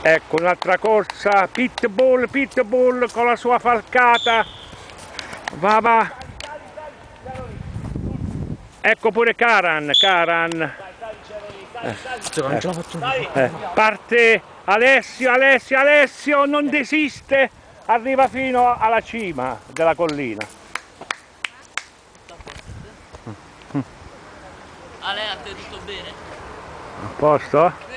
Ecco un'altra corsa, Pitbull, Pitbull con la sua falcata. Va, va. Ecco pure Karan, Karan. Eh, eh, parte Alessio, Alessio, Alessio, non desiste, arriva fino alla cima della collina. Ale, a te tutto bene? A posto?